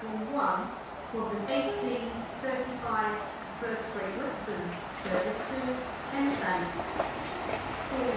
Platform 1 for the 1835 First Grade Western Service to Penzance. For